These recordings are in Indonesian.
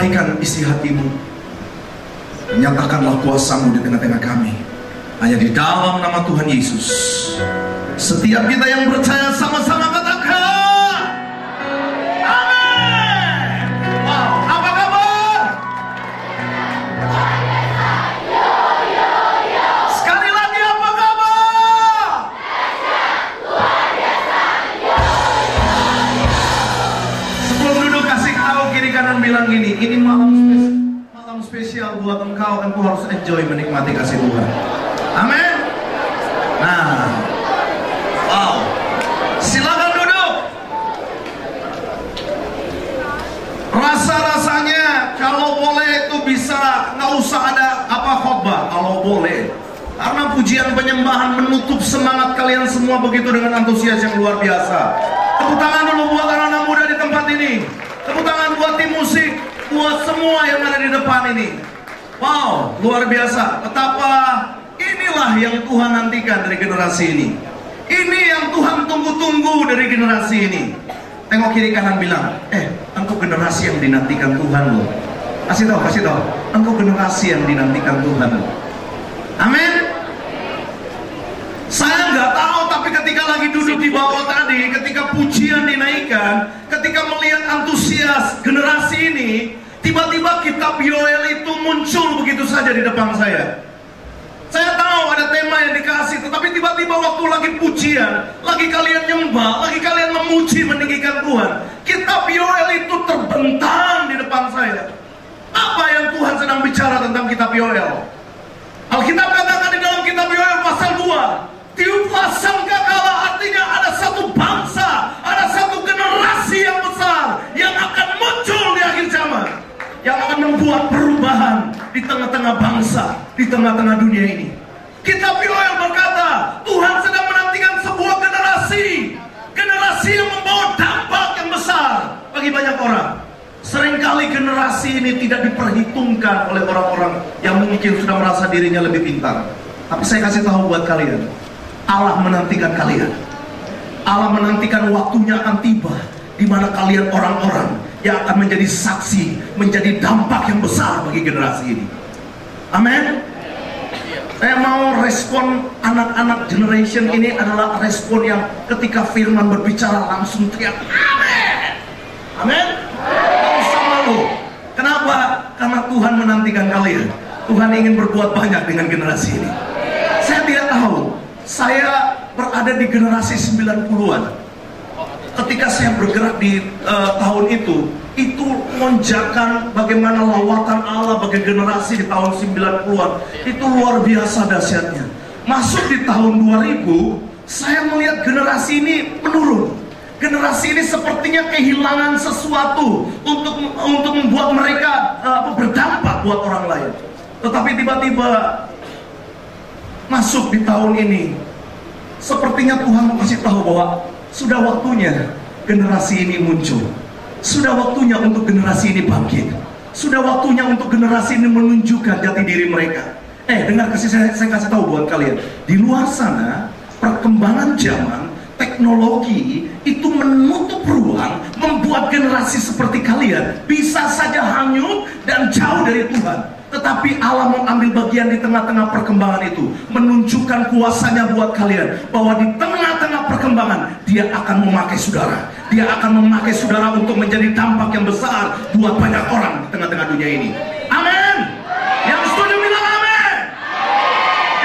sampaikan isi hatimu. Nyatakanlah kuasamu di tengah-tengah kami. Hanya di dalam nama Tuhan Yesus. Setiap kita yang percaya sama-sama engkau, engkau harus enjoy menikmati kasih Tuhan. Amin. Nah, wow, silakan duduk. Rasa-rasanya kalau boleh itu bisa nggak usah ada apa khotbah kalau boleh. Karena pujian penyembahan menutup semangat kalian semua begitu dengan antusias yang luar biasa. Tepuk tangan dulu buat anak-anak muda di tempat ini. Tepuk tangan buat tim musik, buat semua yang ada di depan ini. Wow, luar biasa. Betapa inilah yang Tuhan nantikan dari generasi ini. Ini yang Tuhan tunggu-tunggu dari generasi ini. Tengok kiri kanan bilang, eh, engkau generasi yang dinantikan Tuhan loh. Kasih tahu, kasih tahu. Engkau generasi yang dinantikan Tuhan. Amin. Saya nggak tahu, tapi ketika lagi duduk di bawah tadi, ketika pujian dinaikkan, ketika melihat antusias generasi ini, tiba-tiba kitab Yoel itu muncul begitu saja di depan saya. Saya tahu ada tema yang dikasih, tetapi tiba-tiba waktu lagi pujian, lagi kalian nyembah, lagi kalian memuji, meninggikan Tuhan, kitab Yoel itu terbentang di depan saya. Apa yang Tuhan sedang bicara tentang kitab Yoel? Alkitab katakan di dalam kitab Yoel pasal 2, Tiuplah sangkakala artinya ada satu bangsa, ada Yang akan membuat perubahan di tengah-tengah bangsa, di tengah-tengah dunia ini. Kitab Yoel berkata, Tuhan sedang menantikan sebuah generasi. Generasi yang membawa dampak yang besar bagi banyak orang. Seringkali generasi ini tidak diperhitungkan oleh orang-orang yang mungkin sudah merasa dirinya lebih pintar. Tapi saya kasih tahu buat kalian, Allah menantikan kalian. Allah menantikan waktunya akan tiba di mana kalian orang-orang yang akan menjadi saksi, menjadi dampak yang besar bagi generasi ini. Amin. Saya mau respon anak-anak generation ini adalah respon yang ketika firman berbicara langsung teriak amin. Amin. Gak usah. Kenapa? Karena Tuhan menantikan kalian. Tuhan ingin berbuat banyak dengan generasi ini. Saya tidak tahu. Saya berada di generasi 90-an. Ketika saya bergerak di uh, tahun itu, itu lonjakan bagaimana lawatan Allah bagi generasi di tahun 90-an. Itu luar biasa dahsyatnya. Masuk di tahun 2000, saya melihat generasi ini menurun. Generasi ini sepertinya kehilangan sesuatu untuk untuk membuat mereka uh, berdampak buat orang lain. Tetapi tiba-tiba masuk di tahun ini, sepertinya Tuhan mau kasih tahu bahwa sudah waktunya generasi ini muncul. Sudah waktunya untuk generasi ini bangkit. Sudah waktunya untuk generasi ini menunjukkan jati diri mereka. Eh, dengar kasih saya, saya kasih tahu buat kalian. Di luar sana, perkembangan zaman, teknologi itu menutup ruang, membuat generasi seperti kalian bisa saja hanyut dan jauh dari Tuhan. Tetapi Allah mengambil bagian di tengah-tengah perkembangan itu Menunjukkan kuasanya buat kalian Bahwa di tengah-tengah perkembangan Dia akan memakai saudara. Dia akan memakai saudara untuk menjadi dampak yang besar Buat banyak orang di tengah-tengah dunia ini. Amin. Yang setuju bilang amin.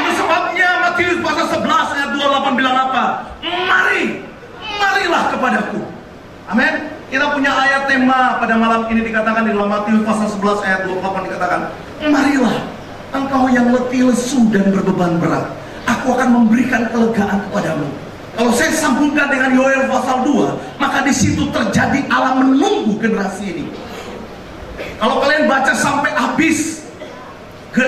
Itu sebabnya Matius pasal 11 ayat 28 bilang apa? Mari Marilah kepadaku. Amin. Kita punya ayat tema pada malam ini dikatakan di dalam Matius pasal 11 ayat 28 dikatakan, "Marilah engkau yang letih lesu dan berbeban berat, aku akan memberikan kelegaan kepadamu." Kalau saya sambungkan dengan Yoel pasal 2, maka di situ terjadi Allah menunggu generasi ini. Kalau kalian baca sampai habis ke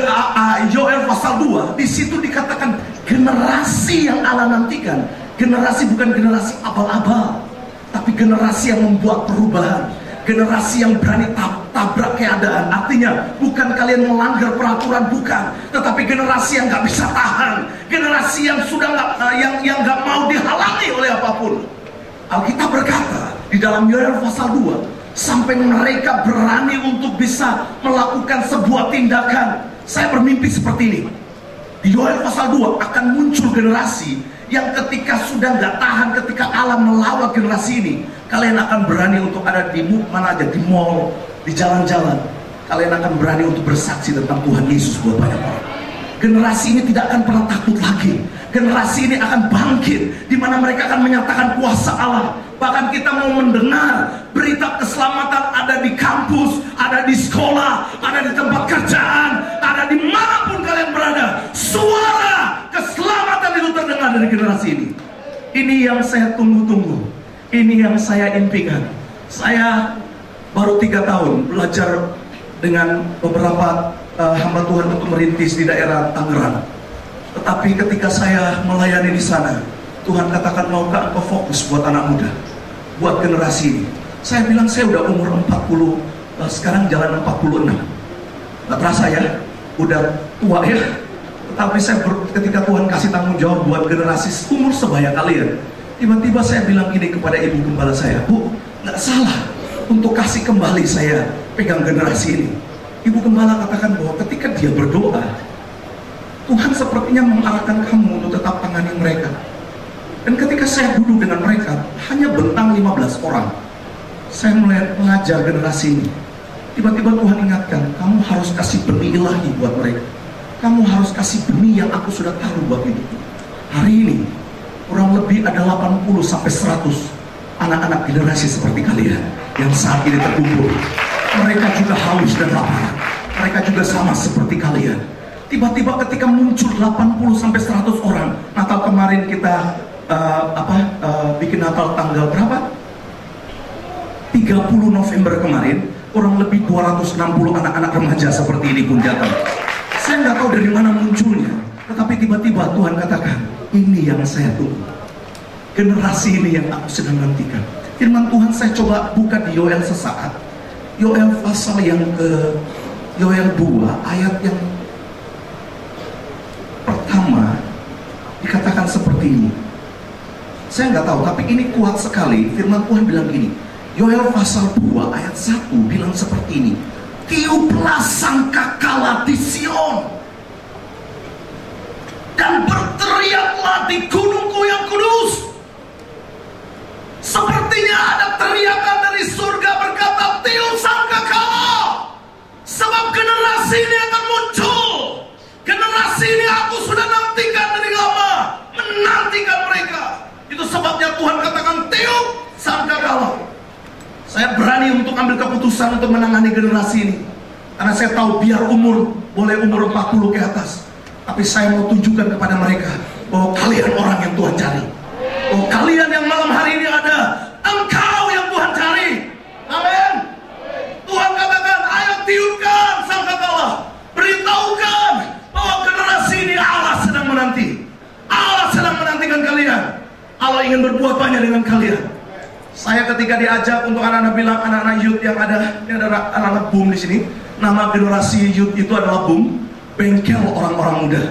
Yoel pasal 2, di situ dikatakan generasi yang Allah nantikan, generasi bukan generasi abal-abal tapi generasi yang membuat perubahan generasi yang berani tab tabrak keadaan artinya bukan kalian melanggar peraturan bukan tetapi generasi yang nggak bisa tahan generasi yang sudah nggak uh, yang yang nggak mau dihalangi oleh apa pun Alkitab berkata di dalam Yoel pasal 2 sampai mereka berani untuk bisa melakukan sebuah tindakan. Saya bermimpi seperti ini. Di Yoel pasal 2 akan muncul generasi yang ketika sudah nggak tahan ketika alam melawan generasi ini, kalian akan berani untuk ada di mana aja, di mall, di jalan-jalan. Kalian akan berani untuk bersaksi tentang Tuhan Yesus buat banyak orang. Generasi ini tidak akan pernah takut lagi. Generasi ini akan bangkit, di mana mereka akan menyatakan kuasa Allah. Bahkan kita mau mendengar berita keselamatan ada di kampus, ada di sekolah, ada di tempat kerjaan, ada di mana pun kalian berada. Suara terdengar dari generasi ini. Ini yang saya tunggu-tunggu. Ini yang saya impikan. Saya baru tiga tahun belajar dengan beberapa uh, hamba Tuhan untuk merintis di daerah Tangerang. Tetapi ketika saya melayani di sana, Tuhan katakan maukah engkau fokus buat anak muda, buat generasi ini. Saya bilang saya udah umur 40, uh, eh, sekarang jalan 46. Gak terasa ya, udah tua ya. Tetapi saya ber, ketika Tuhan kasih tanggung jawab buat generasi umur sebaya kalian, tiba-tiba saya bilang gini kepada ibu gembala saya, Bu, nggak salah untuk kasih kembali saya pegang generasi ini Ibu Gembala katakan bahwa ketika dia berdoa, Tuhan sepertinya mengarahkan kamu untuk tetap tangani mereka. Dan ketika saya duduk dengan mereka, hanya bentang 15 orang. Saya mulai mengajar generasi ini. Tiba-tiba Tuhan ingatkan, kamu harus kasih benih ilahi buat mereka. Kamu harus kasih benih yang aku sudah taruh buat hidup. Hari ini, kurang lebih ada 80 sampai 100 anak-anak generasi seperti kalian yang saat ini terkumpul mereka juga haus dan lapar. Mereka juga sama seperti kalian. Tiba-tiba ketika muncul 80 sampai 100 orang, Natal kemarin kita uh, apa uh, bikin Natal tanggal berapa? 30 November kemarin, kurang lebih 260 anak-anak remaja seperti ini pun datang. Saya nggak tahu dari mana munculnya, tetapi tiba-tiba Tuhan katakan, ini yang saya tunggu. Generasi ini yang aku sedang nantikan. Firman Tuhan saya coba buka di Yoel sesaat. Yoel pasal yang ke Yoel 2 ayat yang pertama dikatakan seperti ini. Saya nggak tahu, tapi ini kuat sekali. Firman Tuhan bilang gini. Yoel pasal 2 ayat 1 bilang seperti ini. Tiuplah sangkakala di Sion. Dan berteriaklah di gunungku yang kudus. Sepertinya ada teriakan dari surga berkata, tiup sangkakala. Sebab generasi ini akan muncul. Generasi ini aku sudah nantikan dari lama. Menantikan mereka. Itu sebabnya Tuhan katakan, tiup sangkakala. Saya berani untuk ambil keputusan untuk menangani generasi ini. Karena saya tahu biar umur, boleh umur 40 ke atas. Tapi saya mau tunjukkan kepada mereka bahwa kalian orang yang Tuhan cari. Oh kalian yang malam hari ini ada, engkau yang Tuhan cari. Amin. Tuhan katakan, ayo tiupkan sangkakala. Beritahukan bahwa generasi ini Allah sedang menanti. Allah sedang menantikan kalian. Allah ingin berbuat banyak dengan kalian. Saya ketika diajak untuk anak-anak bilang anak-anak youth yang ada, ini ada anak-anak boom di sini. Nama generasi youth itu adalah boom, bengkel orang-orang muda.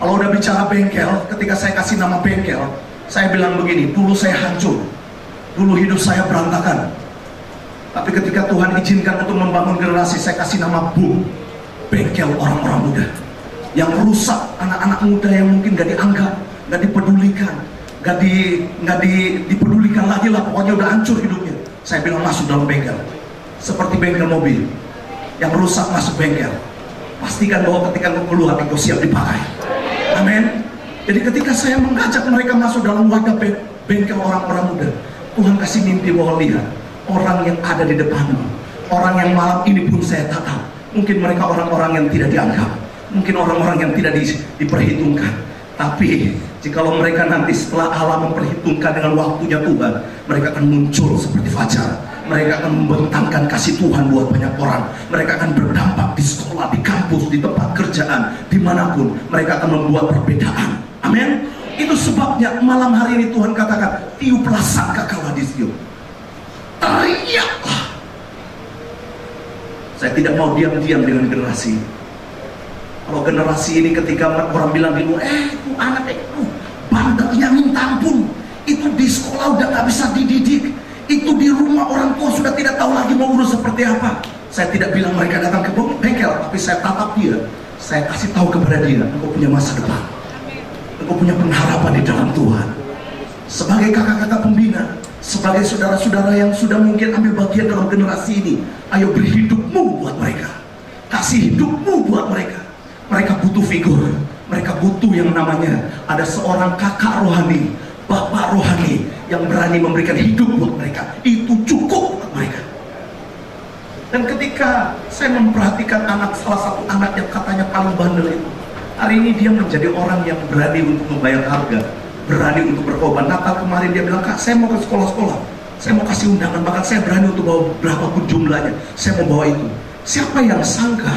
Kalau udah bicara bengkel, ketika saya kasih nama bengkel, saya bilang begini, dulu saya hancur, dulu hidup saya berantakan. Tapi ketika Tuhan izinkan untuk membangun generasi, saya kasih nama Bu, bengkel orang-orang muda. Yang rusak anak-anak muda yang mungkin gak dianggap, gak dipedulikan, gak, di, gak di, dipedulikan lagi lah, pokoknya udah hancur hidupnya. Saya bilang masuk dalam bengkel. Seperti bengkel mobil. Yang rusak masuk bengkel. Pastikan bahwa ketika engkau keluar, engkau siap dipakai. Amin. Jadi ketika saya mengajak mereka masuk dalam wadah bengkel orang-orang muda, Tuhan kasih mimpi bahwa lihat orang yang ada di depanmu, orang yang malam ini pun saya tatap. Mungkin mereka orang-orang yang tidak dianggap, mungkin orang-orang yang tidak di, diperhitungkan. Tapi jikalau mereka nanti setelah Allah memperhitungkan dengan waktunya Tuhan, mereka akan muncul seperti fajar. Mereka akan membentangkan kasih Tuhan buat banyak orang. Mereka akan berdampak di sekolah, di kampus, di tempat kerjaan, di mana pun. Mereka akan membuat perbedaan. Amin. Itu sebabnya malam hari ini Tuhan katakan, tiuplah sangkakala di Sion. Teriaklah. Saya tidak mau diam-diam dengan generasi. Kalau generasi ini ketika orang bilang di luar, eh itu anak itu bandeknya minta ampun. Itu di sekolah udah gak bisa dididik. Itu di rumah orang tua sudah tidak tahu lagi mau urus seperti apa? Saya tidak bilang mereka datang ke bengkel, tapi saya tatap dia. Saya kasih tahu kepada dia, engkau punya masa depan. Engkau punya pengharapan di dalam Tuhan. Sebagai kakak-kakak pembina, sebagai saudara-saudara yang sudah mungkin ambil bagian dalam generasi ini, ayo beri hidupmu buat mereka. Kasih hidupmu buat mereka. Mereka butuh figur, mereka butuh yang namanya ada seorang kakak rohani, bapak rohani yang berani memberikan hidup buat mereka. Itu cukup buat mereka. Dan ketika saya memperhatikan anak salah satu anak yang katanya paling bandel itu, hari ini dia menjadi orang yang berani untuk membayar harga, berani untuk berkorban. Natal kemarin dia bilang, kak saya mau ke sekolah-sekolah, saya mau kasih undangan, bahkan saya berani untuk bawa berapapun jumlahnya, saya mau bawa itu. Siapa yang sangka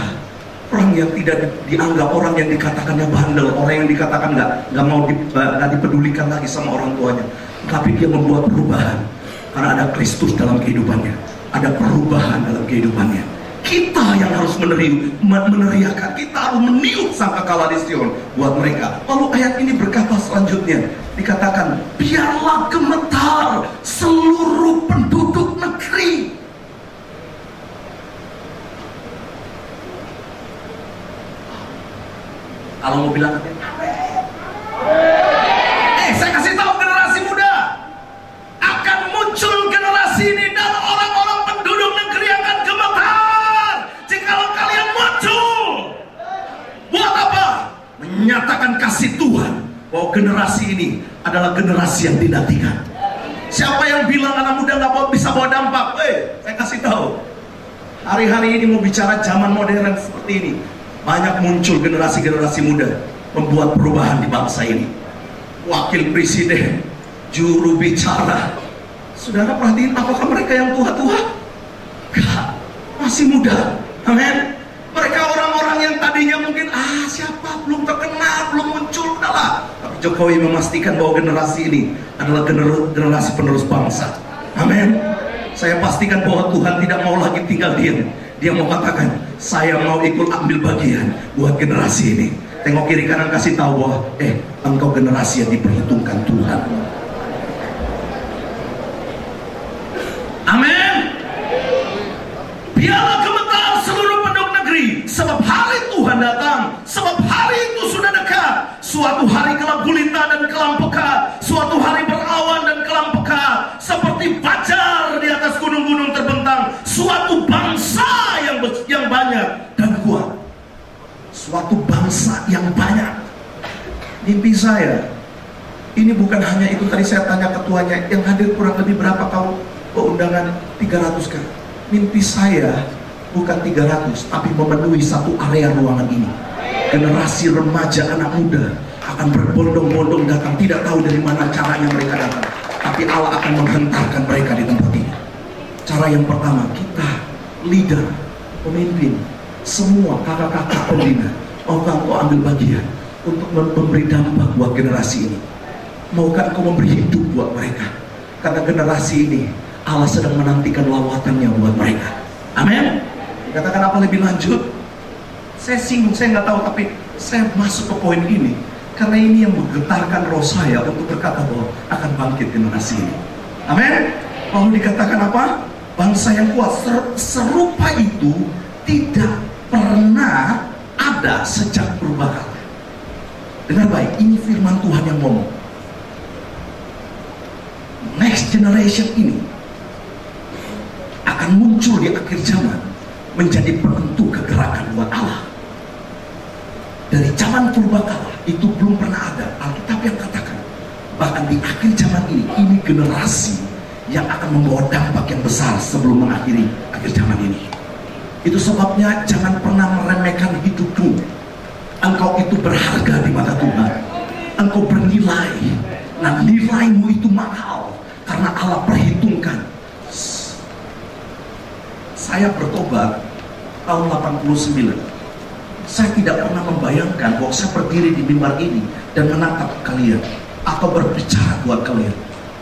orang yang tidak dianggap orang yang dikatakannya bandel, orang yang dikatakan nggak nggak mau di, gak dipedulikan lagi sama orang tuanya, tapi dia membuat perubahan karena ada Kristus dalam kehidupannya, ada perubahan dalam kehidupannya. Kita yang harus meneri, meneriakan, kita harus meniup sangka kala di Sion buat mereka. Lalu ayat ini berkata selanjutnya, dikatakan, biarlah gemetar seluruh penduduk negeri. Kalau mau bilang Eh, saya kasih tahu generasi muda. Akan muncul generasi ini dan orang-orang penduduk negeri akan gemetar. Jikalau kalian muncul. Buat apa? Menyatakan kasih Tuhan. Bahwa generasi ini adalah generasi yang dinantikan. Siapa yang bilang anak muda nggak bisa bawa dampak? Eh, saya kasih tahu. Hari-hari ini mau bicara zaman modern seperti ini. Banyak muncul generasi-generasi muda membuat perubahan di bangsa ini. Wakil presiden, juru bicara. Saudara perhatiin apakah mereka yang tua-tua? Masih muda. Amin. Mereka orang-orang yang tadinya mungkin ah siapa belum terkenal, belum muncul, udahlah. Tapi Jokowi memastikan bahwa generasi ini adalah generasi penerus bangsa. Amin. Saya pastikan bahwa Tuhan tidak mau lagi tinggal diam. Dia mau katakan, saya mau ikut ambil bagian buat generasi ini. Tengok kiri kanan kasih tahu bahwa, eh, engkau generasi yang diperhitungkan Tuhan. Amin. Biarlah gemetar seluruh penduduk negeri, sebab hari Tuhan datang, sebab hari itu sudah dekat. Suatu hari kelam Suatu bangsa yang banyak. Mimpi saya, ini bukan hanya itu tadi saya tanya ketuanya, yang hadir kurang lebih berapa kau undangan 300 kan? Mimpi saya bukan 300, tapi memenuhi satu area ruangan ini. Generasi remaja anak muda akan berbondong-bondong datang, tidak tahu dari mana caranya mereka datang. Tapi Allah akan menghentarkan mereka di tempat ini. Cara yang pertama, kita leader, pemimpin, semua kakak-kakak pembina, maukah engkau ambil bagian untuk memberi dampak buat generasi ini? Maukah engkau memberi hidup buat mereka? Karena generasi ini Allah sedang menantikan lawatannya buat mereka. Amin. Katakan apa lebih lanjut? Saya singgung, saya nggak tahu, tapi saya masuk ke poin ini karena ini yang menggetarkan roh saya untuk berkata bahwa akan bangkit generasi ini. Amin. Lalu dikatakan apa? Bangsa yang kuat ser serupa itu tidak pernah ada sejak perubahan. Dengar baik, ini firman Tuhan yang ngomong. Next generation ini akan muncul di akhir zaman menjadi penentu kegerakan buat Allah. Dari zaman purbakala itu belum pernah ada Alkitab yang katakan bahkan di akhir zaman ini ini generasi yang akan membawa dampak yang besar sebelum mengakhiri akhir zaman ini. Itu sebabnya jangan pernah meremehkan hidupmu. Engkau itu berharga di mata Tuhan. Engkau bernilai. Nah nilaimu itu mahal karena Allah perhitungkan. Saya bertobat tahun 89 saya tidak pernah membayangkan bahwa saya berdiri di mimbar ini dan menatap kalian atau berbicara buat kalian.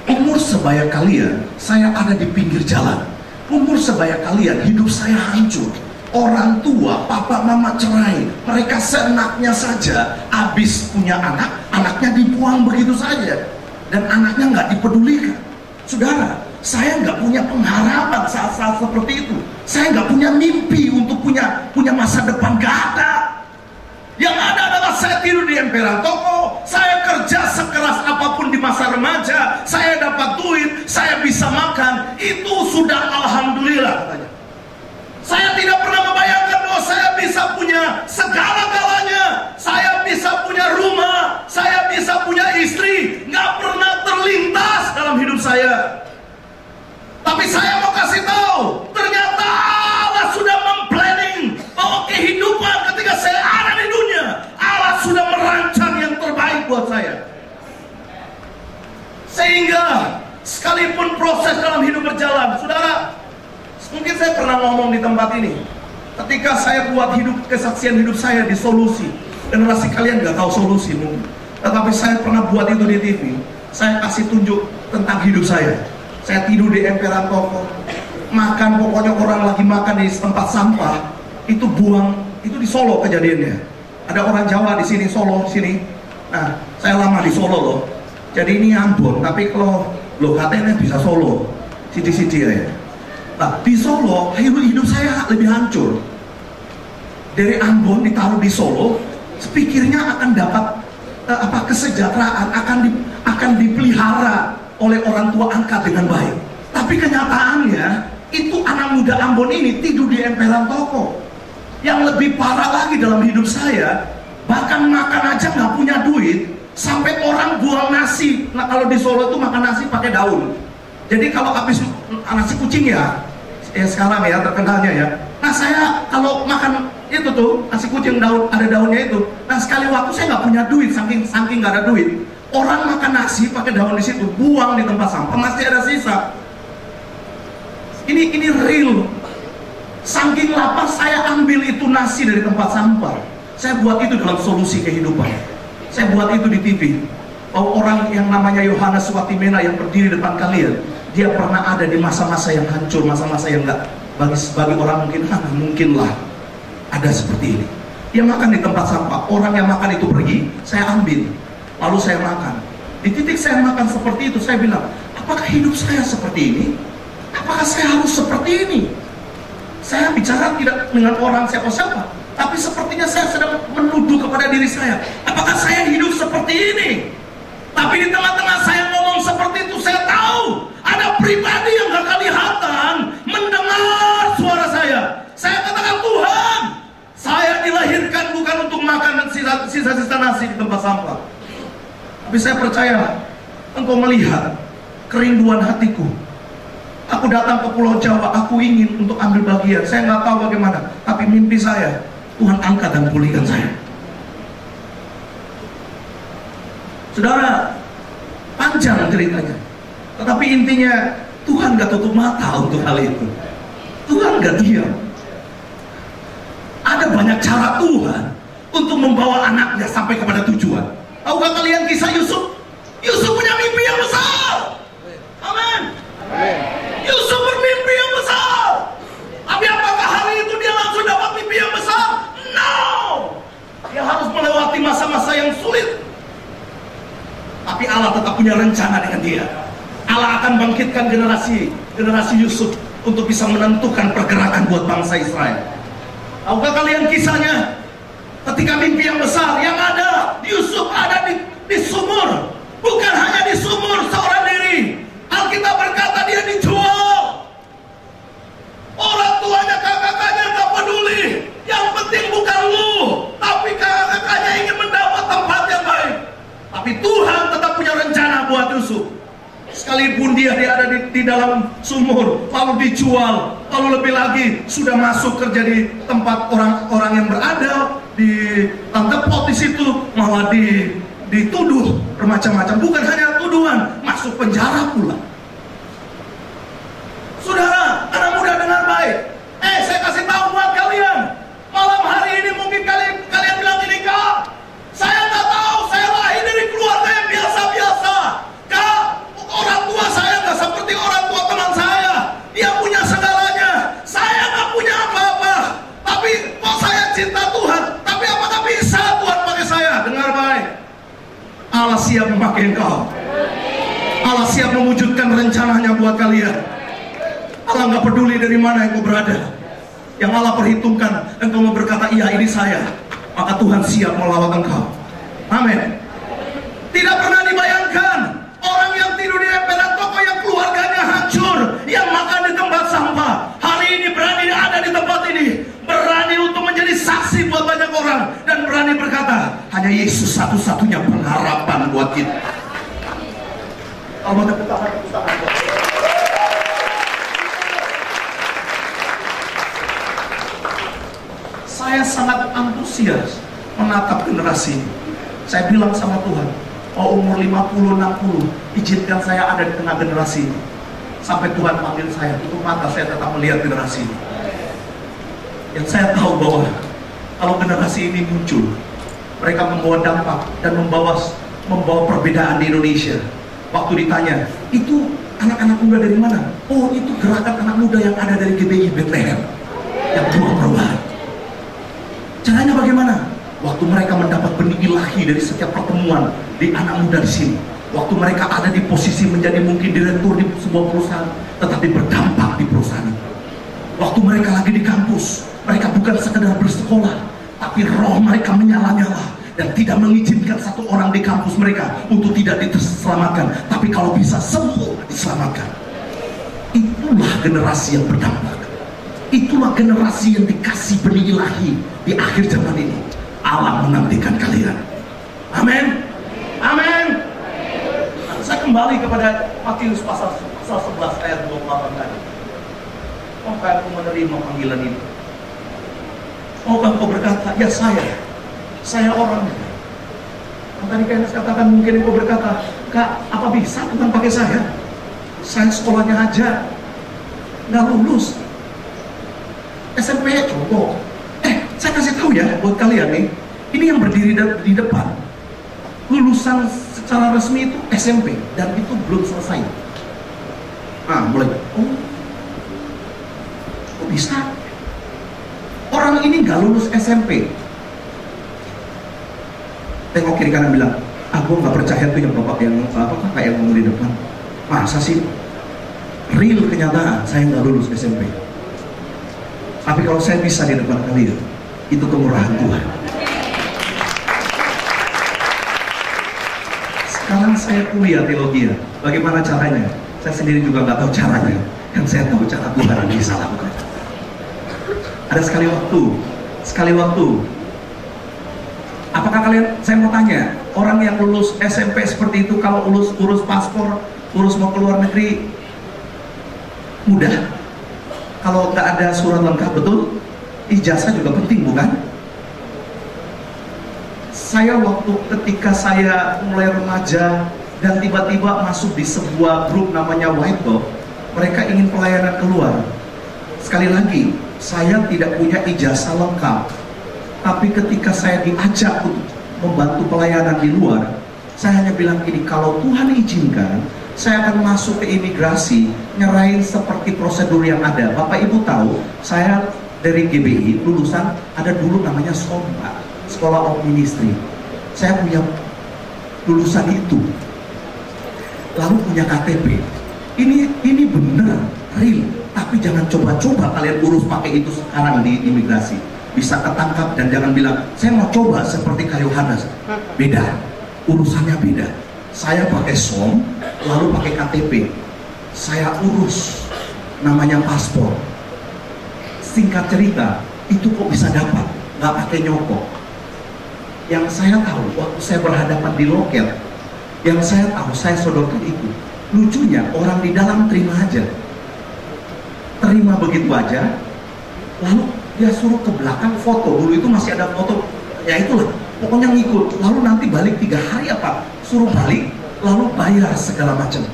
Umur sebaya kalian, saya ada di pinggir jalan. Umur sebaya kalian, hidup saya hancur. Orang tua, papa mama cerai. Mereka seenaknya saja. Habis punya anak, anaknya dibuang begitu saja. Dan anaknya nggak dipedulikan. Saudara, Saya nggak punya pengharapan saat-saat seperti itu. Saya nggak punya mimpi untuk punya punya masa depan. Gak. Yang ada adalah saya tidur di emperan toko, saya kerja sekeras apa pun di masa remaja, saya dapat duit, saya bisa makan, itu sudah alhamdulillah katanya. Saya tidak pernah membayangkan bahwa saya bisa punya segala-galanya. Saya bisa punya rumah, saya bisa punya istri, nggak pernah terlintas dalam hidup saya. Tapi saya mau kasih tahu, ternyata Allah sudah memplanning bahwa kehidupan ketika saya ada di dunia, Allah sudah merancang yang terbaik buat saya. Sehingga sekalipun proses dalam hidup berjalan, saudara, mungkin saya pernah ngomong di tempat ini, ketika saya buat hidup kesaksian hidup saya di solusi, generasi kalian nggak tahu solusi mungkin, tetapi saya pernah buat itu di TV, saya kasih tunjuk tentang hidup saya. Saya tidur di emperan toko makan pokoknya orang lagi makan di tempat sampah itu buang itu di Solo kejadiannya ada orang Jawa di sini Solo sini. Nah saya lama di Solo loh. Jadi ini Ambon tapi kalau lo katanya bisa Solo. Sidi-sidi ya. Nah di Solo hidup hidup saya lebih hancur. Dari Ambon ditaruh di Solo pikirnya akan dapat uh, apa kesejahteraan akan di, akan dipelihara oleh orang tua angkat dengan baik. Tapi kenyataannya itu anak muda Ambon ini tidur di emperan toko. Yang lebih parah lagi dalam hidup saya, bahkan makan aja nggak punya duit, sampai orang buang nasi. Nah kalau di Solo itu makan nasi pakai daun. Jadi kalau habis nasi kucing ya, ya sekarang ya terkenalnya ya. Nah saya kalau makan itu tuh nasi kucing daun ada daunnya itu. Nah sekali waktu saya nggak punya duit, saking saking nggak ada duit Orang makan nasi pakai daun di situ, buang di tempat sampah masih ada sisa. Ini ini real. Saking lapar saya ambil itu nasi dari tempat sampah. Saya buat itu dalam solusi kehidupan. Saya buat itu di TV. Oh, orang yang namanya Yohanes Watimena yang berdiri depan kalian, dia pernah ada di masa-masa yang hancur, masa-masa yang enggak bagi bagi orang mungkin ah, mungkinlah ada seperti ini. Dia makan di tempat sampah, orang yang makan itu pergi, saya ambil lalu saya makan. Di titik saya makan seperti itu, saya bilang, apakah hidup saya seperti ini? Apakah saya harus seperti ini? Saya bicara tidak dengan orang siapa-siapa, tapi sepertinya saya sedang menuduh kepada diri saya, apakah saya hidup seperti ini? Tapi di tengah-tengah saya ngomong seperti itu, saya tahu ada pribadi yang gak kelihatan mendengar suara saya. Saya katakan Tuhan, saya dilahirkan bukan untuk makan sisa-sisa nasi di tempat sampah. Tapi saya percaya engkau melihat kerinduan hatiku. Aku datang ke Pulau Jawa, aku ingin untuk ambil bagian. Saya nggak tahu bagaimana, tapi mimpi saya Tuhan angkat dan pulihkan saya. Saudara, panjang ceritanya. Tetapi intinya Tuhan gak tutup mata untuk hal itu. Tuhan gak diam. Ada banyak cara Tuhan untuk membawa anaknya sampai kepada tujuan. Tahukah kalian kisah Yusuf? Yusuf punya mimpi yang besar. Amin. Yusuf bermimpi yang besar. Tapi apakah hari itu dia langsung dapat mimpi yang besar? No. Dia harus melewati masa-masa yang sulit. Tapi Allah tetap punya rencana dengan dia. Allah akan bangkitkan generasi generasi Yusuf untuk bisa menentukan pergerakan buat bangsa Israel. Tahukah kalian kisahnya? Ketika mimpi yang besar yang ada Yusuf ada di, di sumur, bukan hanya di sumur seorang diri. Alkitab berkata dia dijual. Orang tuanya kakak-kakaknya nggak peduli. Yang penting bukan lu, tapi kakak-kakaknya ingin mendapat tempat yang baik. Tapi Tuhan tetap punya rencana buat Yusuf. Sekalipun dia, dia ada di, di dalam sumur, dijual, lalu lebih lagi sudah masuk kerja di tempat orang-orang yang berada, di tangkap di situ malah di dituduh bermacam-macam. Bukan hanya tuduhan masuk penjara pula saudara anak muda dengar baik eh saya kasih tahu buat kalian malam hari ini mungkin kalian kalian bilang ini kak saya nggak tahu saya lahir dari keluarga yang biasa-biasa kak orang tua saya nggak seperti orang tua teman saya dia punya segalanya saya nggak punya apa-apa tapi kok saya cinta Tuhan Allah siap memakai engkau. Allah siap mewujudkan rencananya buat kalian. Allah nggak peduli dari mana engkau berada. Yang Allah perhitungkan, engkau mau berkata, iya ini saya. Maka Tuhan siap melawat engkau. Amin. Tidak pernah dibayangkan orang yang tidur di emperan toko yang keluarganya hancur, yang makan di tempat sampah, hari ini berani ada di tempat ini, dan berani berkata, hanya Yesus satu-satunya pengharapan buat kita. Allah tepuk tangan, tepuk tangan. Saya sangat antusias menatap generasi ini. Saya bilang sama Tuhan, oh umur 50, 60, izinkan saya ada di tengah generasi ini. Sampai Tuhan panggil saya, tutup mata saya tetap melihat generasi ini. Yang saya tahu bahwa kalau generasi ini muncul, mereka membawa dampak dan membawa membawa perbedaan di Indonesia. Waktu ditanya, itu anak-anak muda dari mana? Oh, itu gerakan anak muda yang ada dari GBI Bethlehem. Yang tua perubahan. Caranya bagaimana? Waktu mereka mendapat benih ilahi dari setiap pertemuan di anak muda di sini. Waktu mereka ada di posisi menjadi mungkin direktur di sebuah perusahaan, tetapi berdampak di perusahaan itu. Waktu mereka lagi di kampus, mereka bukan sekedar bersekolah, tapi roh mereka menyala-nyala dan tidak mengizinkan satu orang di kampus mereka untuk tidak diselamatkan, tapi kalau bisa semua diselamatkan. Itulah generasi yang berdampak. Itulah generasi yang dikasih benih ilahi di akhir zaman ini. Allah menantikan kalian. Amin. Amin. Saya kembali kepada Matius pasal, pasal 11 ayat 28 tadi. Maukah aku menerima panggilan ini? Maukah kau berkata, ya saya, saya orangnya. Yang tadi Kayaknya katakan mungkin kau berkata, Kak, apa bisa Tuhan pakai saya? Saya sekolahnya aja, nggak lulus. SMP coba. Eh, saya kasih tahu ya buat kalian nih, ini yang berdiri di depan. Lulusan secara resmi itu SMP dan itu belum selesai. Ah, mulai. Oh, bisa? Orang ini nggak lulus SMP. Tengok kiri kanan bilang, aku nggak percaya tuh yang bapak yang apa kakak yang ngomong di depan. Masa sih? Real kenyataan, saya nggak lulus SMP. Tapi kalau saya bisa di depan kalian, itu kemurahan Tuhan. Sekarang saya kuliah teologi. Bagaimana caranya? Saya sendiri juga nggak tahu caranya. Yang saya tahu cara Tuhan yang bisa lakukan. Ada sekali waktu, sekali waktu. Apakah kalian, saya mau tanya, orang yang lulus SMP seperti itu kalau urus urus paspor, urus mau keluar negeri, mudah? Kalau nggak ada surat lengkap, betul? Ijazah juga penting, bukan? Saya waktu ketika saya mulai remaja dan tiba-tiba masuk di sebuah grup namanya White mereka ingin pelayanan keluar. Sekali lagi, saya tidak punya ijazah lengkap. Tapi ketika saya diajak untuk membantu pelayanan di luar, saya hanya bilang gini, kalau Tuhan izinkan, saya akan masuk ke imigrasi, nyerahin seperti prosedur yang ada. Bapak Ibu tahu, saya dari GBI, lulusan ada dulu namanya SOMPA, Sekolah of Ministry. Saya punya lulusan itu. Lalu punya KTP. Ini ini benar, real. Tapi jangan coba-coba kalian urus pakai itu sekarang di imigrasi. Bisa ketangkap dan jangan bilang, saya mau coba seperti kayu Yohanes. Beda, urusannya beda. Saya pakai SOM, lalu pakai KTP. Saya urus namanya paspor. Singkat cerita, itu kok bisa dapat, nggak pakai nyokok. Yang saya tahu, waktu saya berhadapan di loket, yang saya tahu, saya sodorkan itu. Lucunya, orang di dalam terima aja. Terima begitu aja, lalu dia suruh ke belakang foto. Dulu itu masih ada foto, ya itulah. Pokoknya ngikut, lalu nanti balik tiga hari apa? Suruh balik, lalu bayar segala macam.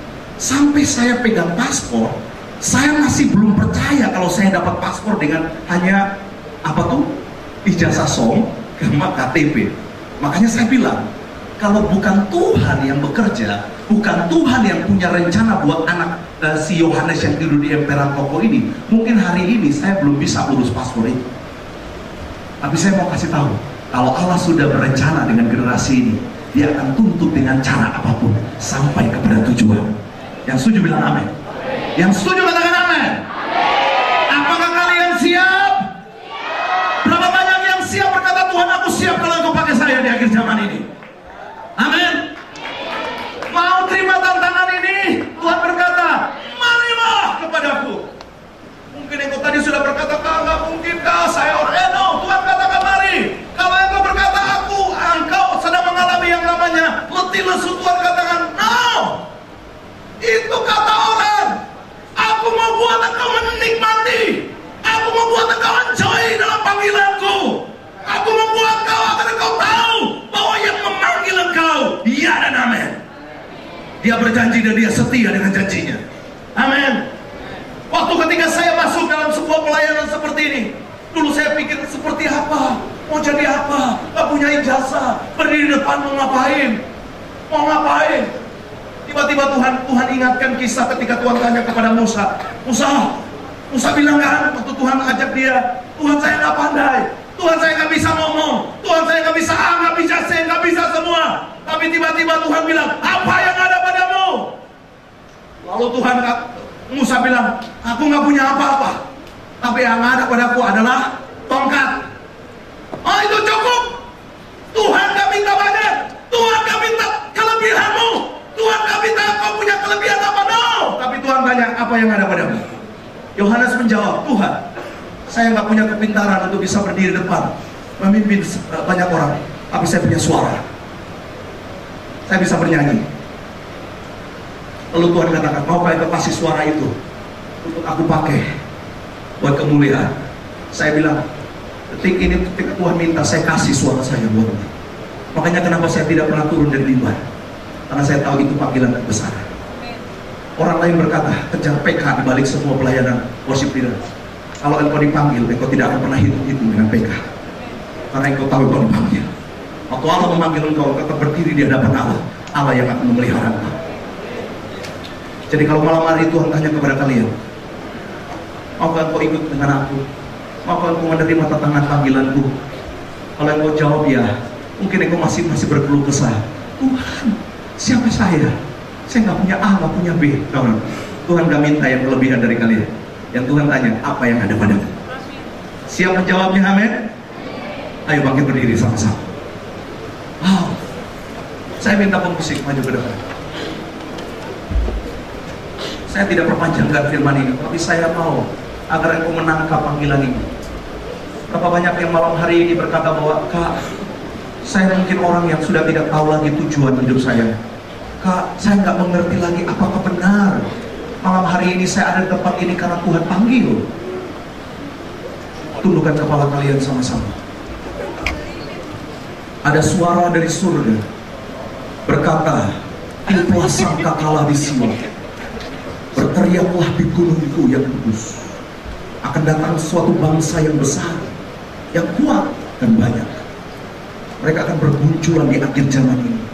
Sampai saya pegang paspor, saya masih belum percaya kalau saya dapat paspor dengan hanya apa tuh ijazah som sama KTP. Makanya saya bilang, kalau bukan Tuhan yang bekerja, bukan Tuhan yang punya rencana buat anak uh, si Yohanes yang tidur di emperan toko ini, mungkin hari ini saya belum bisa urus paspor itu. Tapi saya mau kasih tahu, kalau Allah sudah berencana dengan generasi ini, dia akan tuntut dengan cara apa pun sampai kepada tujuan. Yang setuju bilang amin. Yang setuju katakan amin. Apakah kalian siap? Berapa banyak yang siap berkata Tuhan aku siap kalau engkau pakai saya di akhir zaman ini. Amin. Mau terima tantangan ini? Tuhan berkata, marilah kepadaku. Mungkin engkau tadi sudah berkata, kak nggak mungkin kak, saya orang. Eh Tuhan katakan mari. Kalau engkau berkata aku, engkau sedang mengalami yang namanya letih lesu. Tuhan katakan, no. Itu kata orang. Aku mau buat engkau menikmati. Aku mau buat engkau enjoy dalam panggilanku. Aku membuat kau agar engkau tahu bahwa yang memanggil engkau, iya dan amin. Dia berjanji dan dia setia dengan janjinya. Amin. Waktu ketika saya masuk dalam sebuah pelayanan seperti ini, dulu saya pikir seperti apa? Mau jadi apa? Gak punya ijazah, berdiri di depan mau ngapain? Mau ngapain? Tiba-tiba Tuhan Tuhan ingatkan kisah ketika Tuhan tanya kepada Musa, Musa, Musa bilang kan waktu Tuhan ajak dia, Tuhan saya nggak pandai, Tuhan saya nggak bisa ngomong, Tuhan saya nggak bisa A, nggak bisa C, nggak bisa semua. Tapi tiba-tiba Tuhan bilang, apa yang ada padamu? Lalu Tuhan Musa bilang, aku nggak punya apa-apa, tapi yang ada padaku adalah tongkat. Oh itu cukup. Tuhan gak minta banyak. Tuhan gak minta kelebihanmu. Tuhan gak minta kau punya kelebihan apa no. Tapi Tuhan tanya apa yang ada padamu. Yohanes menjawab, Tuhan, saya nggak punya kepintaran untuk bisa berdiri depan memimpin banyak orang, tapi saya punya suara. Saya bisa bernyanyi. Lalu Tuhan katakan, mau kau kasih suara itu untuk aku pakai buat kemuliaan. Saya bilang, detik ini ketika Tuhan minta saya kasih suara saya buat. Makanya kenapa saya tidak pernah turun dari mimbar? Karena saya tahu itu panggilan besar. Orang lain berkata, kejar PK di balik semua pelayanan worship leader. Kalau engkau dipanggil, engkau tidak akan pernah hitung-hitung dengan PK. Karena engkau tahu engkau dipanggil. Waktu Allah memanggil engkau, tetap berdiri di hadapan Allah. Allah yang akan memelihara engkau. Jadi kalau malam hari Tuhan tanya kepada kalian, maukah engkau ikut dengan aku? Maukah engkau menerima tantangan panggilanku? Kalau engkau jawab ya, mungkin engkau masih masih berkeluh kesah. Tuhan, siapa saya? Saya nggak punya A, nggak punya B. Kawan, Tuhan nggak minta yang kelebihan dari kalian. Yang Tuhan tanya, apa yang ada padamu? Siap menjawabnya, amin? Ayo bangkit berdiri sama-sama. Wow. Saya minta pemusik maju ke depan. Saya tidak perpanjangkan firman ini, tapi saya mau agar engkau menangkap panggilan ini. Berapa banyak yang malam hari ini berkata bahwa, Kak, saya mungkin orang yang sudah tidak tahu lagi tujuan hidup saya. Kak, saya nggak mengerti lagi apakah benar malam hari ini saya ada di tempat ini karena Tuhan panggil. Tundukkan kepala kalian sama-sama. Ada suara dari surga berkata, Tiuplah sangkakala di Sion, berteriaklah di gunungku yang kudus. Akan datang suatu bangsa yang besar, yang kuat dan banyak. Mereka akan bermunculan di akhir zaman ini.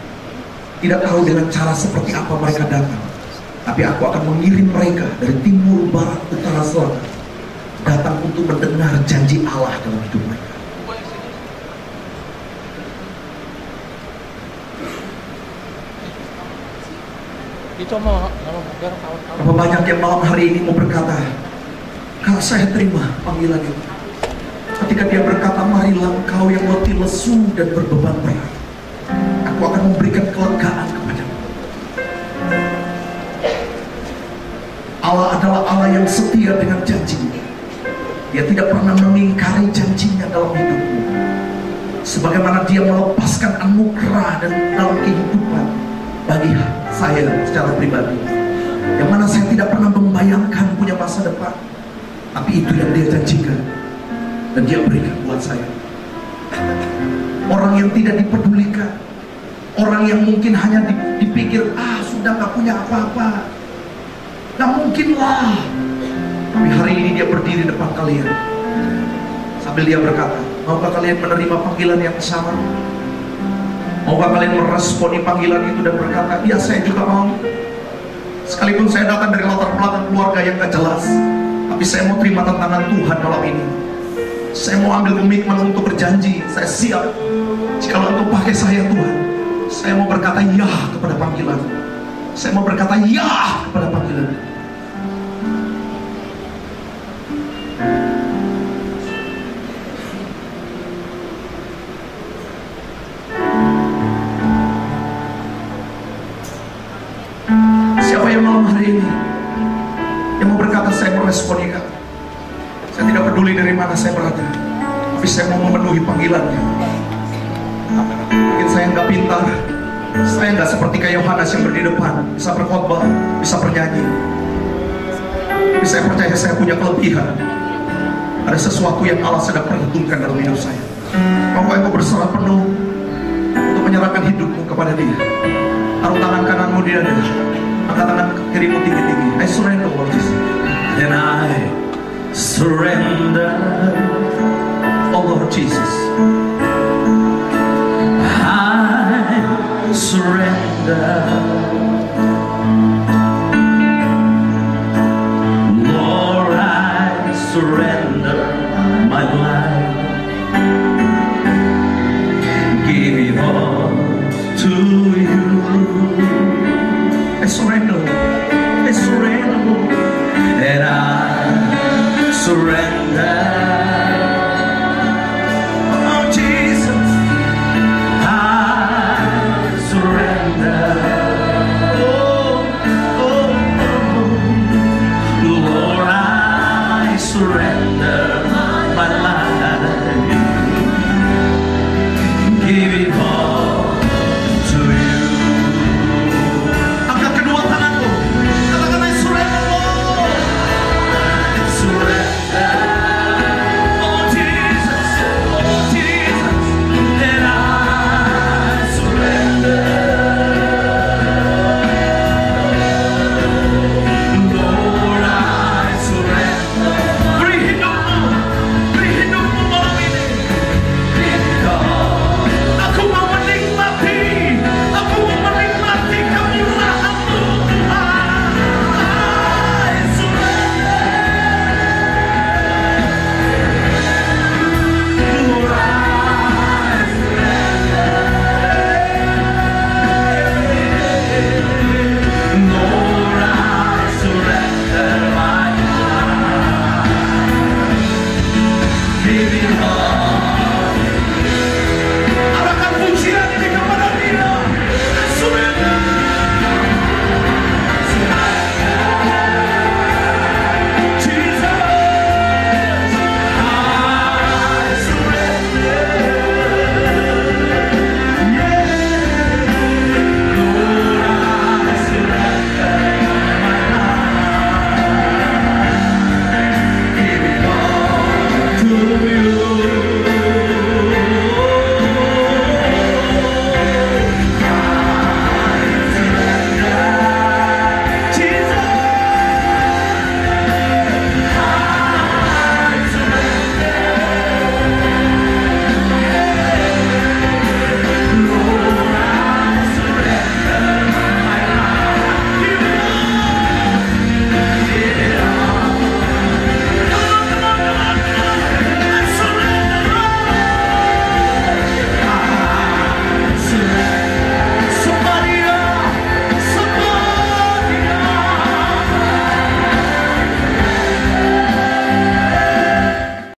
Tidak tahu dengan cara seperti apa mereka datang. Tapi aku akan mengirim mereka dari timur, barat, utara, selatan. Datang untuk mendengar janji Allah dalam hidup mereka. Berapa banyak yang malam hari ini mau berkata, kalau saya terima panggilan itu. Ketika dia berkata, marilah engkau yang letih lesu dan berbeban berat. Aku akan memberikan kelegaan kepadamu. Allah adalah Allah yang setia dengan janjinya. Dia tidak pernah mengingkari janjinya dalam hidupmu. Sebagaimana dia melepaskan anugerah dan dalam kehidupan bagi saya secara pribadi. Yang mana saya tidak pernah membayangkan punya masa depan. Tapi itu yang dia janjikan. Dan dia berikan buat saya. Orang yang tidak dipedulikan. Orang yang mungkin hanya dipikir, ah sudah gak punya apa-apa. Gak mungkin lah. Tapi hari ini dia berdiri depan kalian. Sambil dia berkata, maukah kalian menerima panggilan yang sama? Maukah kalian meresponi panggilan itu dan berkata, iya saya juga mau. Sekalipun saya datang dari latar belakang keluarga yang gak jelas, tapi saya mau terima tantangan Tuhan malam ini. Saya mau ambil komitmen untuk berjanji, saya siap. Jika engkau pakai saya Tuhan, saya mau berkata ya kepada panggilan. Saya mau berkata ya kepada panggilan. Siapa yang malam hari ini yang mau berkata saya mau ya Saya tidak peduli dari mana saya berada, tapi saya mau memenuhi panggilannya. Mungkin saya nggak pintar, saya nggak seperti kayak Yohanes yang berdiri depan, bisa berkhotbah, bisa bernyanyi. Tapi saya percaya saya punya kelebihan. Ada sesuatu yang Allah sedang perhitungkan dalam hidup saya. Mau engkau berserah penuh untuk menyerahkan hidupmu kepada Dia. Taruh tangan kananmu di dada, angkat tangan kirimu tinggi-tinggi. I surrender, Lord Jesus. And I surrender, Oh Lord Jesus. Surrender. Lord, I surrender.